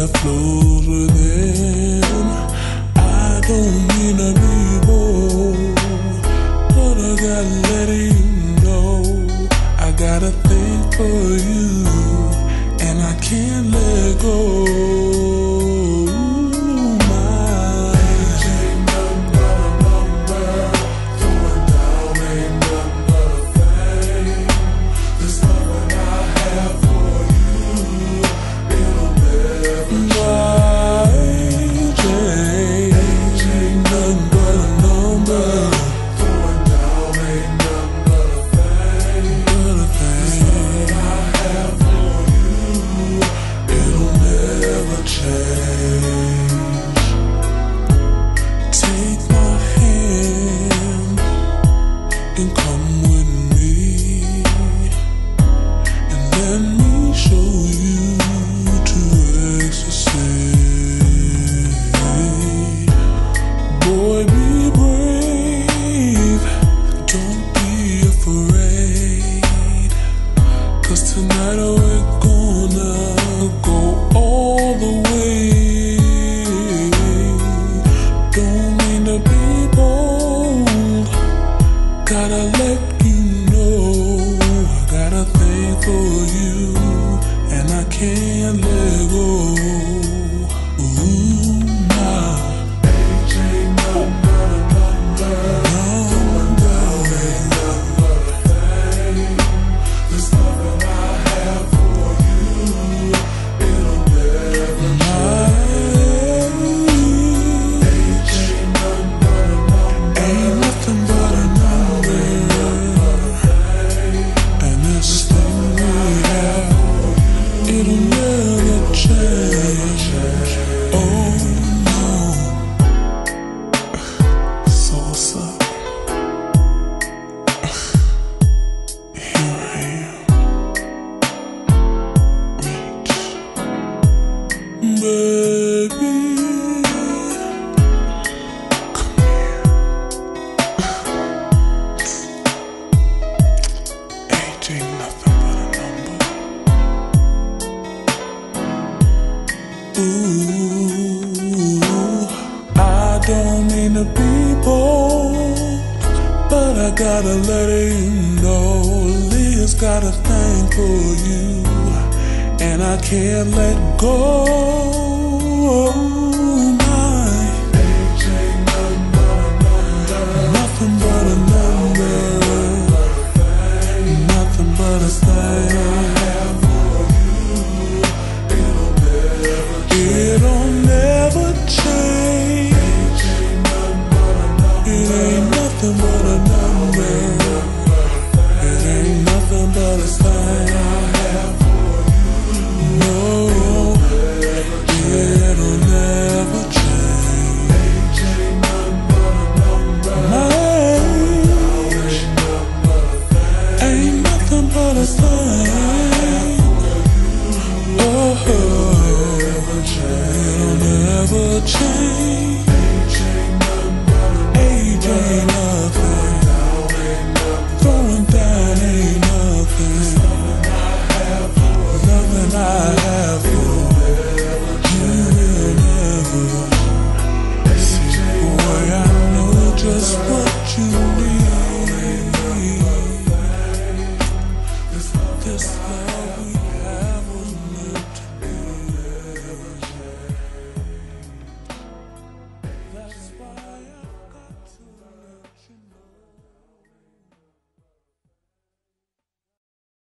that flows within. I don't mean to be bold, but I gotta let you know I got a thing for you, and I can't let go. parade. Cause tonight we're gonna go all the way. Don't mean to be bold. Gotta let you know I got a thing for you. And I can't let go. Ooh, I don't mean to be bold, but I gotta let you know Leah's got a thing for you, and I can't let go.